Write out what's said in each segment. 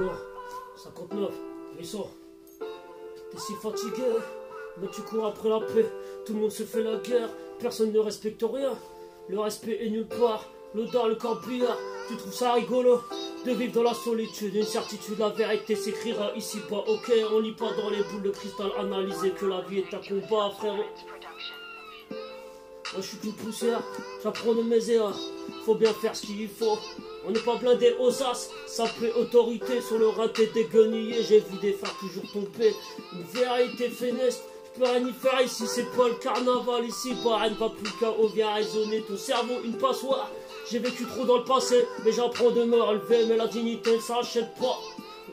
Alors, 59, Brisson, t'es si fatigué, mais tu cours après la paix, tout le monde se fait la guerre, personne ne respecte rien, le respect est nulle part, l'odeur, le corbillard, tu trouves ça rigolo de vivre dans la solitude, une certitude, la vérité s'écrira ici pas, ok, on lit pas dans les boules de cristal. Analysé que la vie est un combat, frère. Moi je suis qu'une poussière, j'apprends de mes erreurs, faut bien faire ce qu'il faut. On n'est pas blindé aux as, ça fait autorité sur le raté des guenillés. J'ai vu des phares toujours tomber. Une vérité funeste, je peux rien y faire ici, c'est pas le carnaval ici. Bah, rien ne va plus chaos, vient raisonner ton cerveau, une passoire. J'ai vécu trop dans le passé, mais j'apprends de me relever, mais la dignité ça s'achète pas.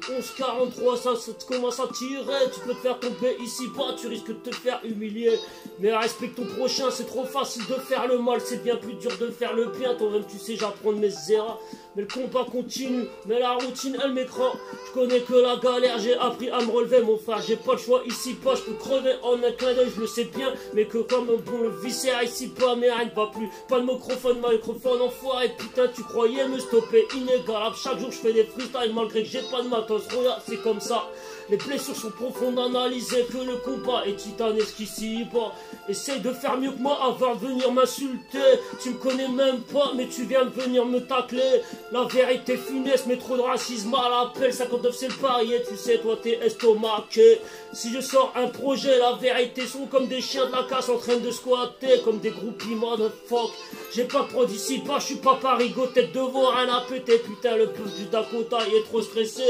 11-43, ça, ça commence à tirer. Tu peux te faire tomber ici bas, tu risques de te faire humilier. Mais respecte ton prochain, c'est trop facile de faire le mal, c'est bien plus dur de faire le bien. Toi-même, tu sais, j'apprends de mes erreurs. Mais le combat continue, mais la routine, elle m'écran. Je connais que la galère, j'ai appris à me relever, mon frère. J'ai pas le choix ici pas, je peux crever en un clin d'œil, je le sais bien. Mais que comme un bon le viscère ici pas, mais rien va plus. Pas de microphone, microphone enfoiré. Putain, tu croyais me stopper inégalable. Chaque jour, je fais des freestyles malgré que j'ai pas de matos. Regarde, c'est comme ça. Les blessures sont profondes, analysées que le combat est titanesque ici bas. Essaye de faire mieux que moi avant de venir m'insulter. Tu me connais même pas, mais tu viens de venir me tacler. La vérité funeste, mais trop de racisme à l'appel. 59 c'est le pari, et tu sais, toi t'es estomaqué. Si je sors un projet, la vérité sont comme des chiens de la casse en train de squatter, comme des groupies motherfuck. J'ai pas de prod ici, pas, je suis pas parigo, tête de veau, rien à péter. Putain, le peuple du Dakota, il est trop stressé.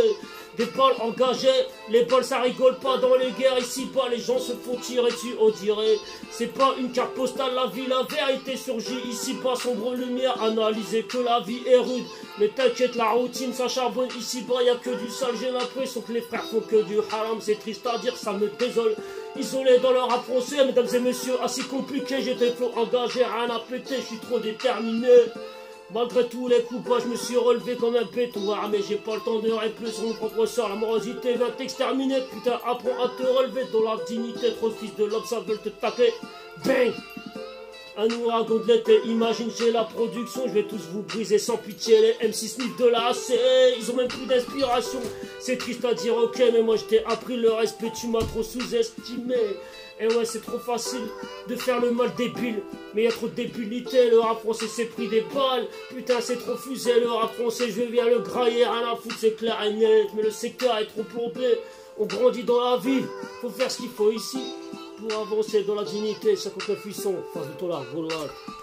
Des balles engagées, les balles ça rigole pas dans les guerres ici pas, les gens se font tirer dessus, on dirait. C'est pas une carte postale, la vie, la vérité surgit ici pas, sombre lumière, analyser que la vie est rude. Mais t'inquiète, la routine ça charbonne ici bas, y a que du sale, j'ai l'impression que les frères font que du haram, c'est triste à dire, ça me désole. Isolé dans leur français, mesdames et messieurs, assez compliqué, j'ai des flots engagés, rien à péter, je suis trop déterminé. Malgré tous les coups, je me suis relevé comme un pétoir, mais j'ai pas le temps de répondre sur mon propre sort. La morosité va t'exterminer, putain, apprends à te relever dans la dignité, trop fils de l'homme, ça veut te taper. Bang! Un ouragan de l'été, imagine j'ai la production, je vais tous vous briser sans pitié, les MC Smith de la AC, ils ont même plus d'inspiration. C'est triste à dire, ok, mais moi je t'ai appris le respect, tu m'as trop sous-estimé. Et ouais, c'est trop facile de faire le mal débile. Mais y a trop de débilité, le rap français s'est pris des balles. Putain, c'est trop fusé, le rap français, je viens le grailler, rien à foutre, c'est clair et net. Mais le secteur est trop plombé. On grandit dans la vie, faut faire ce qu'il faut ici pour avancer dans la dignité. 59 800, face de ton gauloise.